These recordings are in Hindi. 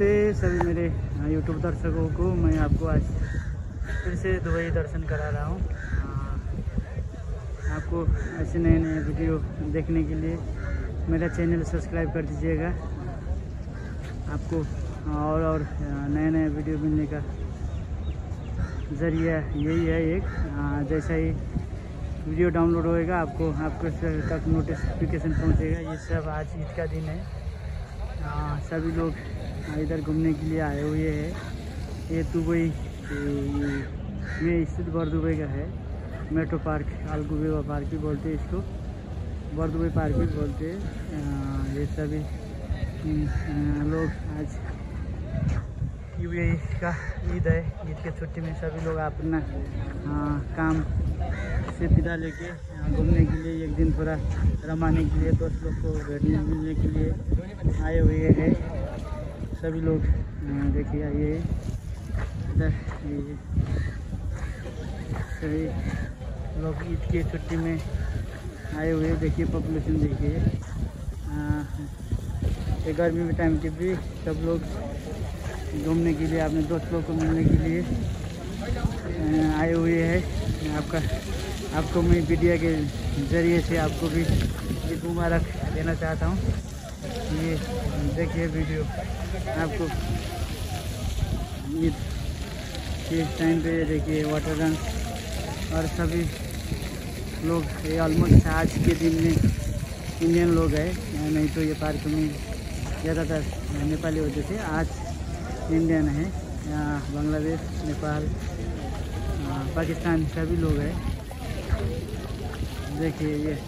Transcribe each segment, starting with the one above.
नमस्ते सभी मेरे यूट्यूब दर्शकों को। मैं आपको आज फिर से दुबई दर्शन करा रहा हूँ। आपको ऐसे नए नए वीडियो देखने के लिए मेरा चैनल सब्सक्राइब कर दीजिएगा। आपको और और नए नए वीडियो मिलने का ज़रिया यही है एक। जैसा ही वीडियो डाउनलोड होएगा आपको आपके तक नोटिफिकेशन पहुँचेगा। ये सब आज ईद का दिन है। आ, सभी लोग इधर घूमने के लिए आए हुए हैं। ये दुबई में स्थित बर दुबई का है। मेट्रो पार्क अलगुबेवा पार्क भी बोलते हैं इसको। बर दुबई पार्क भी बोलते हैं। ये सभी लोग आज यू का ईद है। ईद के छुट्टी में सभी लोग अपना काम से विदा लेके घूमने के लिए एक दिन थोड़ा रमाने के लिए, दोस्त लोग को बैठने मिलने के लिए आए हुए हैं। सभी लोग देखिए आइए इधर सभी लोग ईद की छुट्टी में आए हुए देखिए पॉपुलेशन देखिए। ये गर्मी में टाइम के भी सब लोग घूमने के लिए, अपने दोस्त लोग को मिलने के लिए आए हुए हैं। आपका, आपको मैं मीडिया के ज़रिए से आपको भी ईद मुबारक देना चाहता हूँ। ये देखिए वीडियो। आपको इस टाइम पे देखिए वाटर रन और सभी लोग, ये ऑलमोस्ट आज के दिन में इंडियन लोग हैं नहीं तो ये पार्क में ज़्यादातर नेपाली होते थे आज इंडियन है। बांग्लादेश, नेपाल पाकिस्तान सभी लोग हैं देखिए ये,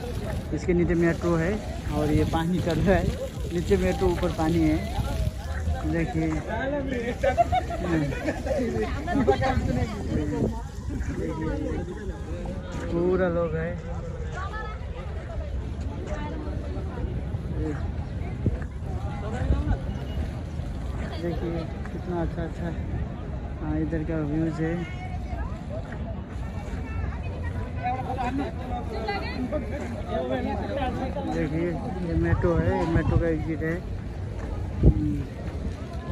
इसके नीचे मेट्रो है और ये पानी चल रहा है। नीचे में तो ऊपर पानी है। देखिए। पूरा लोग है। देखिए, कितना अच्छा अच्छा इधर का व्यूज़ है। देखिए, ये मेट्रो है, ये मेट्रो का एग्जिट है।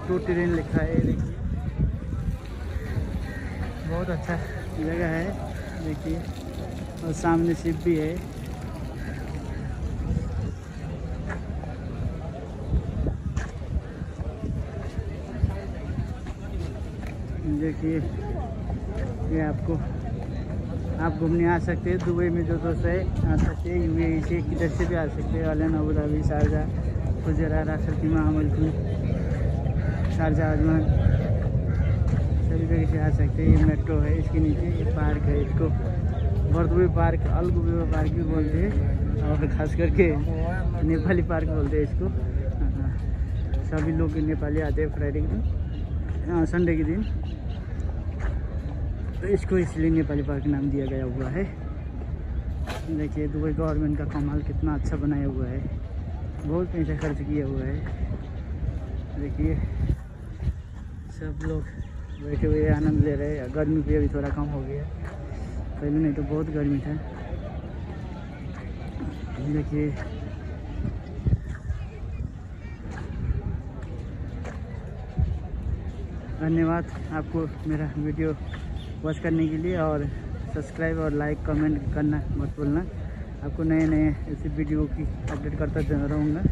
टू ट्रेन लिखा है, देखिए। बहुत अच्छा जगह है, देखिए। और सामने शिप भी है। देखिए, ये आपको आप घूमने आ सकते हैं, दुबई में जो दोस्त है, आ सकते हैं, यू से, किधर से भी आ सकते हैं अलन अबू धाबी शारजा खुजरा रासल कीमा अमलकुल शारजा अजमान सभी जगह से आ सकते हैं, ये मेट्रो है, इसके नीचे ये पार्क है, इसको बरदुबई पार्क अलगुबे पार्क भी बोलते हैं, और खास करके नेपाली पार्क बोलते हैं इसको। सभी लोग नेपाली आते हैं फ्राइडे के दिन संडे के दिन। तो इसको इसलिए नेपाली पार्क नाम दिया गया हुआ है। देखिए, दुबई गवर्नमेंट का कमाल कितना अच्छा बनाया हुआ है। बहुत पैसा खर्च किया हुआ है। देखिए, सब लोग बैठे हुए आनंद ले रहे हैं। गर्मी भी अभी थोड़ा कम हो गया। पहले नहीं तो बहुत गर्मी था। देखिए, धन्यवाद आपको मेरा वीडियो वॉच करने के लिए और सब्सक्राइब और लाइक कमेंट करना मत भूलना। आपको नए नए ऐसे वीडियो की अपडेट करता रहूँगा।